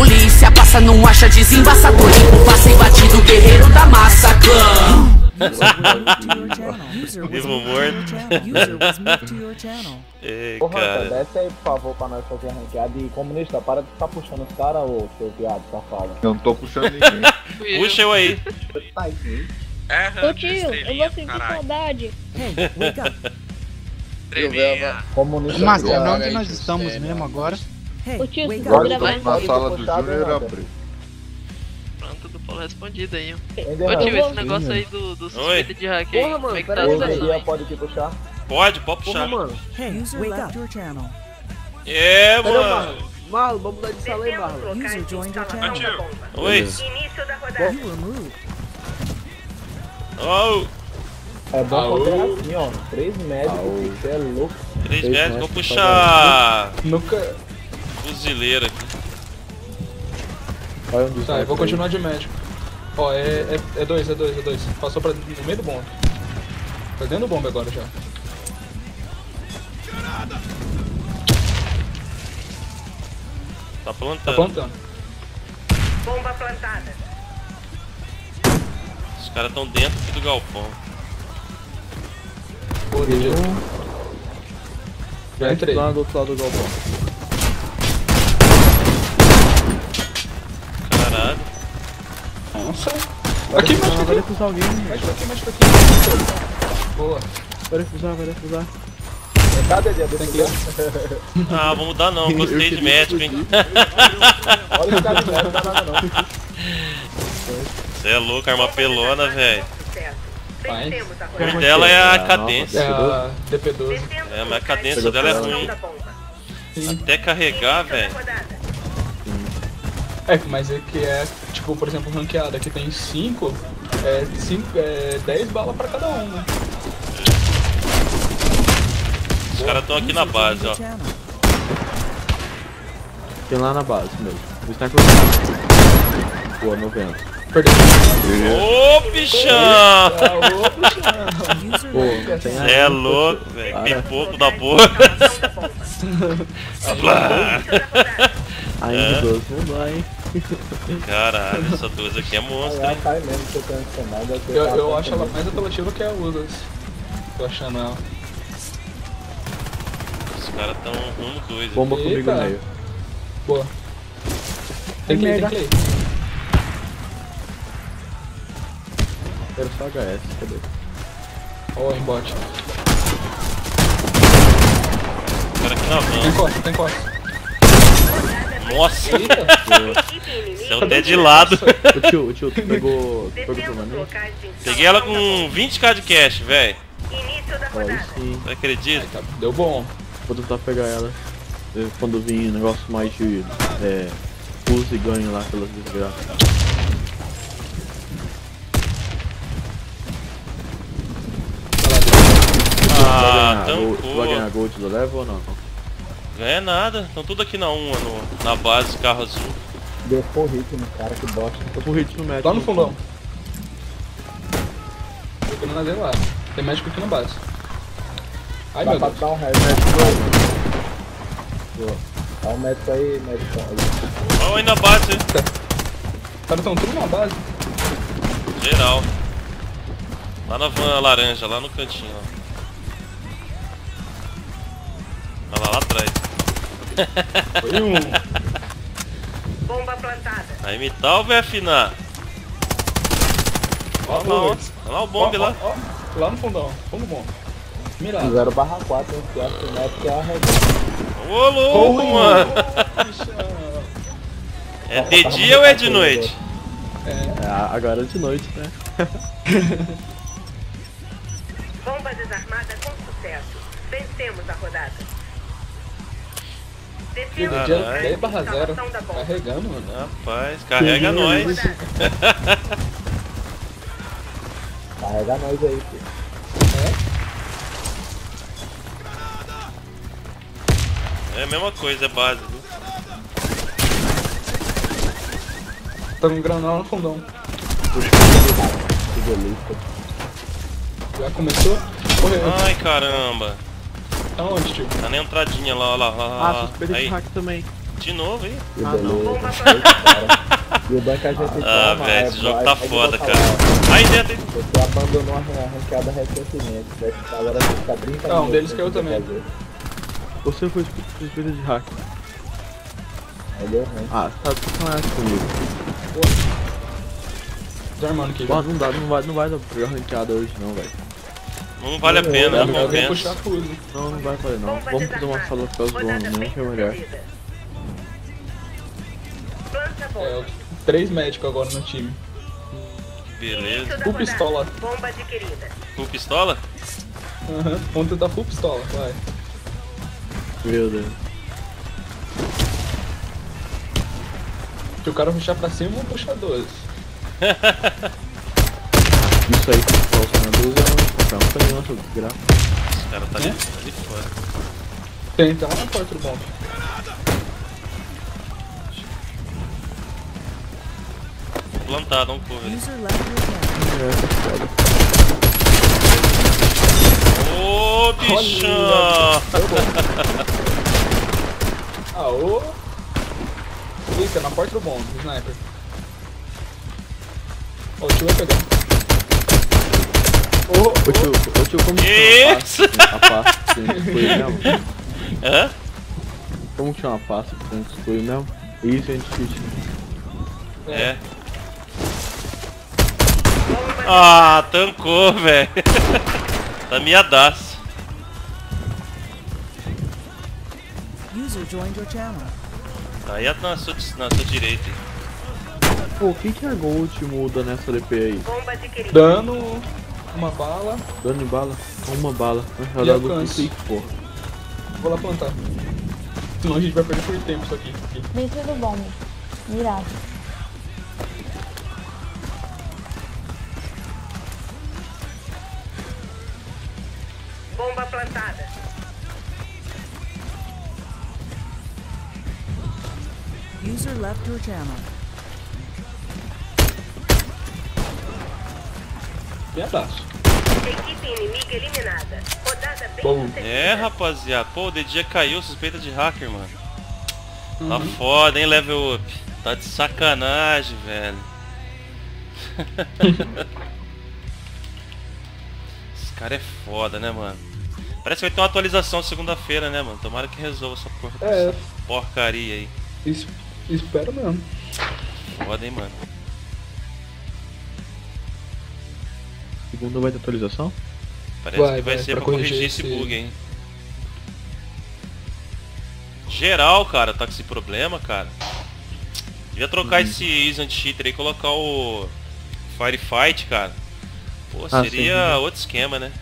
polícia passa, não acha desembaçador. Limpo, passa invadido, guerreiro da massa clã. Vivo morto. Ei, Ô, cara. desce aí, por favor, pra nós fazer ranqueada. E comunista, para de ficar puxando os caras, ô seu viado safado. Não tô puxando ninguém. Puxa eu aí. Tá. É, Ô tio, eu vou sentir saudade. Estrelinha. Comunista. Mas viado. onde nós estamos mesmo agora? Ô tio, você tá Agora gravando? estamos Na sala do Júnior né, Abreu. Pronto, do Paulo respondido aí? Ô tio, esse negócio aí do, do suspeito de hack aí, Porra, mano, como é que tá aí, pode te puxar. Pode, pode Porra, puxar. mano. É, Cadê o mano. Marlon? Vamos mudar de sala aí, Marlon. Oi. Oh, É bom Aô. fazer assim, ó. Três médicos, você é louco. três Três médicos. Vou puxar Nunca. Fuzileiro aqui. Olha onde Tá, eu vou continuar de médico. Ó, é, é, é dois, é dois, é dois. Passou pra, no meio do bombe. Tá dentro do bombe agora já. Tá Tá plantando. plantando. Os caras estão dentro aqui do galpão. Pô. Já entrei. Lá do outro lado do galpão. Caralho. Nossa. Aqui, médico, Vai aqui. defusar alguém, Médico aqui, médico aqui. Boa. vai defusar, vai defusar. Defusar? ir. Ah, vamos mudar não. Gostei de médico, hein. Olha esse cara de merda, não dá nada não. Você é louco, arma pelona, velho. O dela é a cadência. É a DP12. É, mas a cadência dela é ruim. Até carregar, velho. É, mas é que é, tipo, por exemplo, ranqueada que tem 5, é, cinco, é 10 balas pra cada um, né? Os caras estão aqui na base, ó. Tem lá na base mesmo. O sniper. Boa, 90. Perdeu. Ô, bichão! Ô, tem Cê é louco, velho. Pipoco da boca. Ainda 12 não dá, hein? Caralho, essa 12 aqui é monstro, Ela hein? cai mesmo eu Eu, tá eu acho ela mais apelativa que a Udas. Tô achando ela. Os caras tão rumo 2 Bomba Eita. comigo no meio. Boa. Tem que ir, tem que ir. Quero só HS, cadê? Ó, o embote. Os caras aqui na Tem van. costa, tem costa. Nossa, é um até de lado. O tio, o tio, tu pegou. Pegou permanente? Peguei ela com 20k de cash, velho. Aí sim. Você acredita? Tá, Deu bom. Vou tentar pegar ela. Quando vir um negócio mais de. É. Uso e ganho lá pelas desgraças. Ah, vai ganhar gold, tu vai tancou. ganhar gold do level ou não? Ganha nada. Estão tudo aqui na 1, no, na base, carro azul. Deu full hit no cara, que bosta. Tô com hit no médico. Lá no fundão. Tô na lá. Tem médico aqui na base. Ai Dá meu pra Deus. dar um resto. Boa. Dá um médico aí, médico aí. Olha aí na base, Os caras tão tudo na base. geral. Lá na van laranja, lá no cantinho, ó. Olha lá, lá atrás. Foi um. Vai imitar ou vai afinar? Ó, Olha lá, ó. dois. Olha lá o bombe Ó, lá. ó, ó. Lá no fundão. Vamos bom. Mirado. Fizeram barra 4, hein? Que acho que o médico é a regra. Ô louco, mano. É de dia ou é de noite? É, agora é de noite, né? Bomba desarmada com sucesso. Vencemos a rodada. Defenda Caralho. Dia a 10 barra 0. instalação da bomba. Carregando, mano. Rapaz, carrega nós. Carrega nós aí, filho. É a mesma coisa, é base. viu? Tá com granal no fundão. Que delícia. Já começou? Correu. Ai caramba. Tá onde, tio? Tá na entradinha lá, ó lá, ó lá, Ah, lá. suspeita de hack também. De novo aí. Que Ah, plantada. E o banco a gente Ah, velho, é, esse jogo tá foda, cara. Aí dentro, hein? Você abandonou a arrancada recentemente. Vai ficar agora vai ficar 30 Ah, um deles caiu poder também. Você foi suspeito de hack. Ruim. Ah, tá sacanagem comigo. Desarmando aqui. Pô, não dá, não vai, não vai dar pra ranqueada hoje não, velho. Não vale a pena, não vou compensa. Não, não vai fazer não. Vamos fazer uma sala zoando Rodada mesmo bem que é melhor. É, três médicos agora no time. Beleza. Full pistola. Bomba adquirida. Com pistola? Aham. Vamos tentar full pistola, vai. Meu Deus. Se o cara puxar pra cima, eu vou puxar dois. Isso aí que falta na 12 é é um canhão, desgraça. Os caras tá ali, tá ali fora. Tem, tá lá na porta do bombe. Plantado, um cover. É, tá foda. Ô, bichão! Aô! Fica na porta do bombe, sniper. Ó, o tio vai pegar. Ô, Ô tio, ô tio, como Que chama a pasta? Que foi mesmo? Hã? Como chama a pasta que você foi mesmo? Isso, anti-cheat. É. Ah, tancou, velho. tá miadaço. User joined your channel. Aí é na sua, na sua direita. Pô, o que que a Gold muda nessa DP aí? Dano, uma bala. Dano em bala? Uma bala. Na E do alcance. porra. Vou lá plantar. Senão a gente vai perder por tempo isso aqui. aqui. Vencido bomba. Mirado. Bomba plantada. User left your channel. Piadaço. Equipe inimiga eliminada. Rodada bem Bom. É, rapaziada. Pô, o DD caiu, suspeita de hacker, mano. Tá Uhum. foda, hein, level up. Tá de sacanagem, velho. Esse cara é foda, né, mano? Parece que vai ter uma atualização segunda-feira, né, mano? Tomara que resolva essa, porra, É. essa porcaria aí. Es- espero mesmo. Foda, hein, mano. Segunda vai ter atualização? Parece Vai, que vai, vai, ser pra pra corrigir corrigir esse esse- bug, hein? Geral, cara, tá com esse problema, cara. Devia trocar esse Easy Cheater aí e colocar o Firefight, cara. Pô, Ah, seria sim. outro esquema, né?